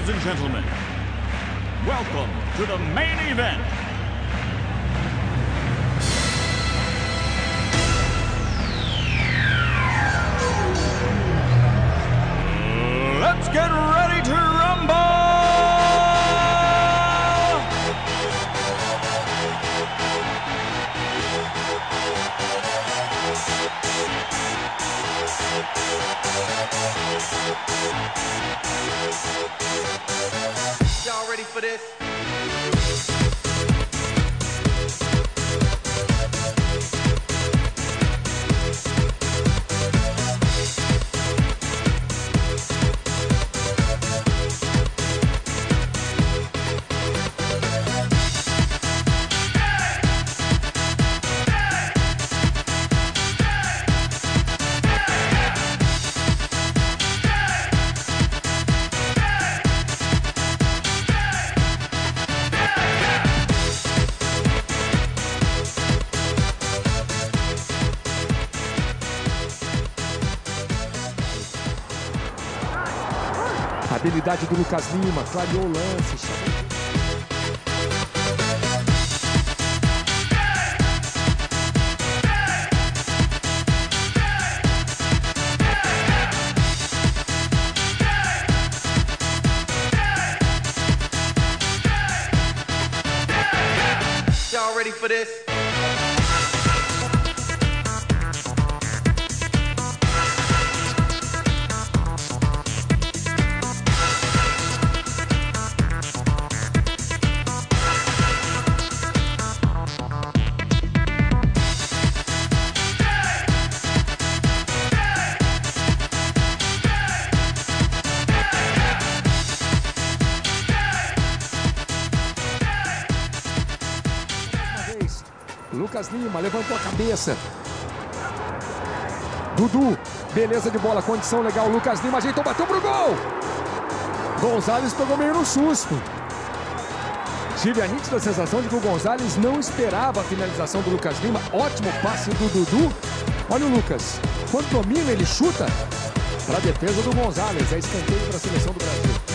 Ladies and gentlemen, welcome to the main event. for this. Habilidade do Lucas Lima, clareou o lance. for this? Lucas Lima levantou a cabeça. Dudu, beleza de bola, condição legal. Lucas Lima ajeitou, bateu pro gol. Gonzalez pegou meio no susto. Tive a nítida sensação de que o Gonzalez não esperava a finalização do Lucas Lima. Ótimo passe do Dudu. Olha o Lucas. Quando domina, ele chuta para a defesa do Gonzalez. É escanteio para a seleção do Brasil.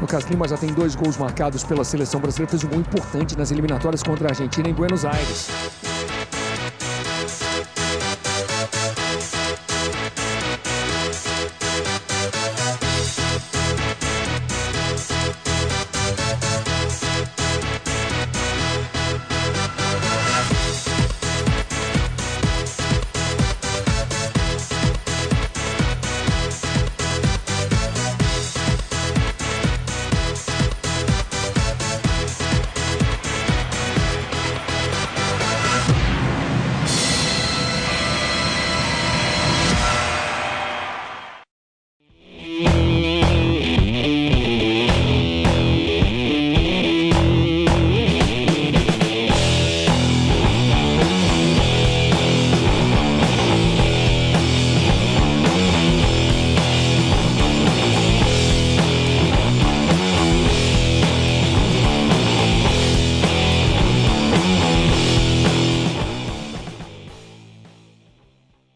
Lucas Lima já tem dois gols marcados pela seleção brasileira. Fez um gol importante nas eliminatórias contra a Argentina em Buenos Aires.